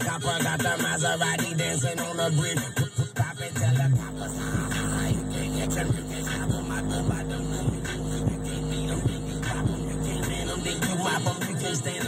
a copper, got the Maserati dancing on the bridge. Pop it, tell the coppers. ah, You can't catch him, you can't stop him. I go by the moon. You can't beat him, can't pop him. You can't man him, then you mop him. You can't stand him.